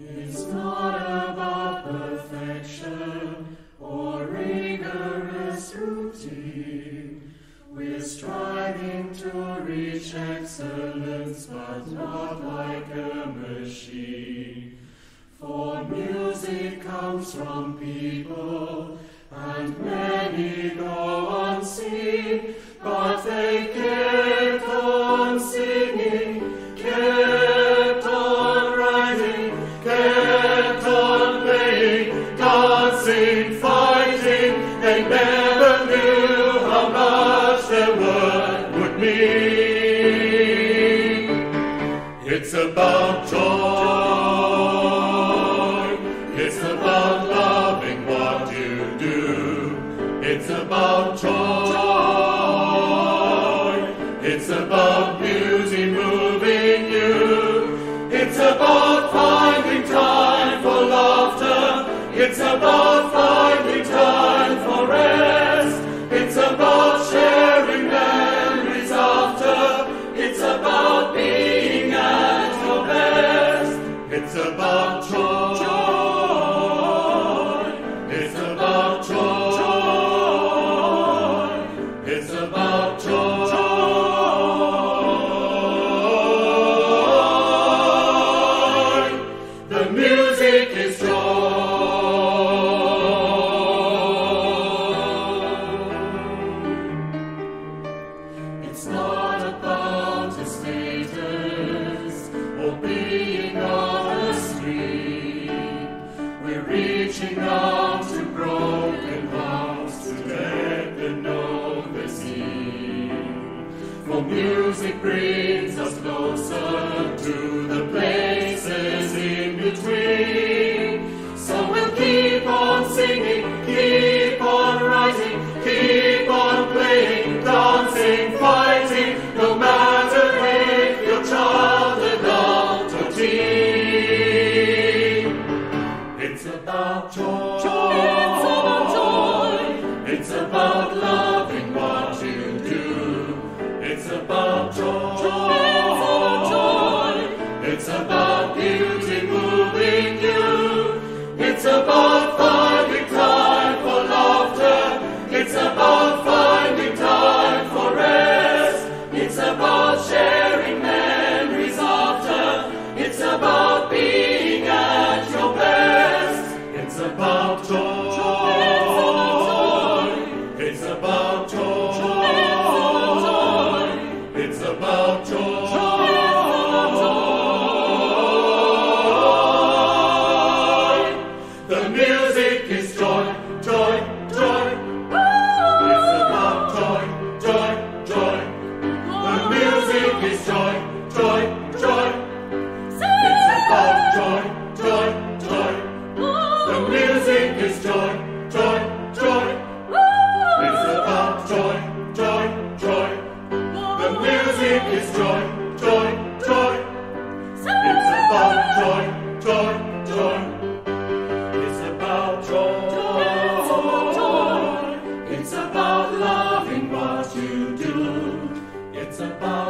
It's not about perfection or rigorous routine. We're striving to reach excellence, but not like a machine. For music comes from people, and many go unseen, but they kept on singing, kept on writing, kept on playing, dancing, fighting. They never knew how much their word would mean. It's about joy. It's about loving what you do. It's about joy. It's about joy. Music brings us closer to the places in between. So we'll keep on singing, keep on writing, keep on playing, dancing, fighting, It's about It's about